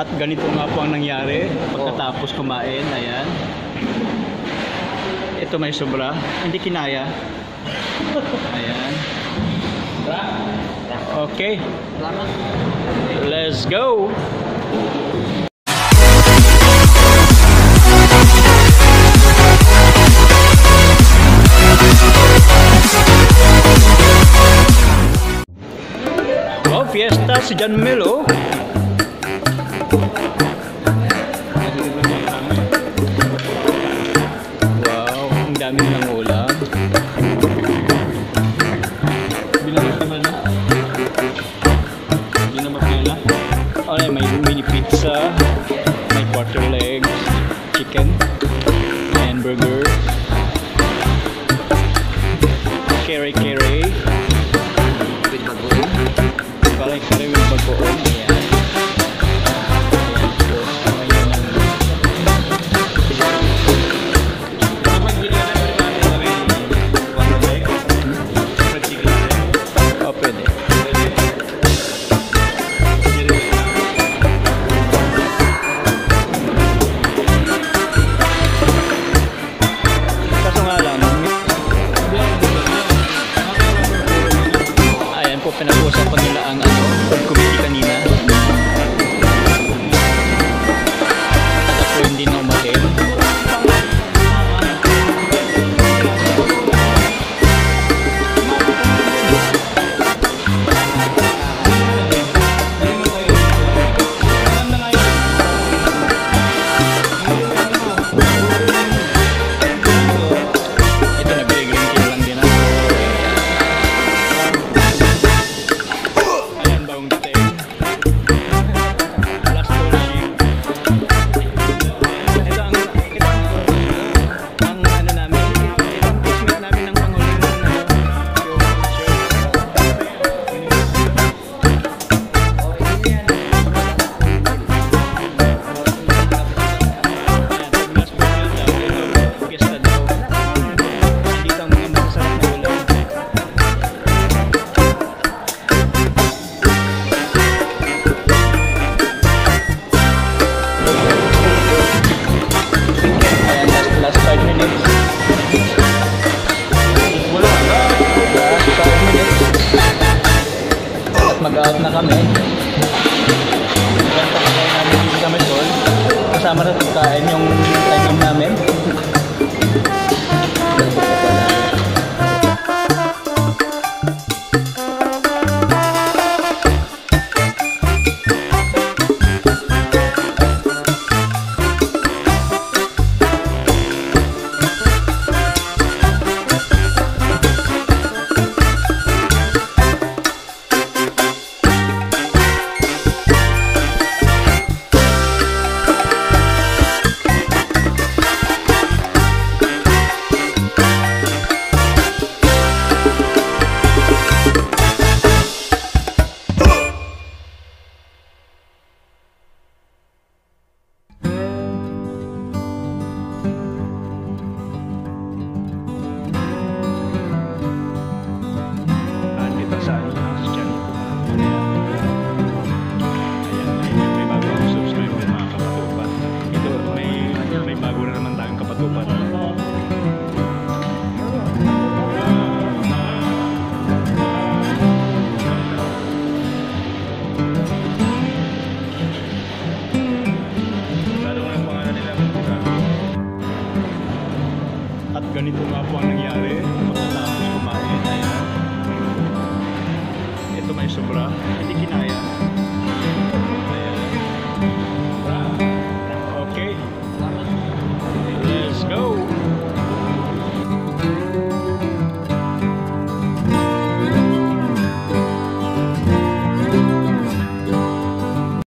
At ganito nga po ang nangyari pagkatapos kumain. Ayan. Ito may sobra. Hindi kinaya. Ayan. Okay. Let's go. Wow, fiesta si John Melo. Hindi na mapila. Okay, may mini pizza, may quarter legs, chicken, hamburger, kere kere, With bagoong. kare kare with bagoong. Ayan po, pinag-uusapan nila ang ano, Mag-out na kami. Ganito kakain namin sa Metol. Kasama na pagkain yung time namin. Ganito nga po ang nangyari pagkatapos kumain. Ayan. Ito may sobra. Hindi kinaya.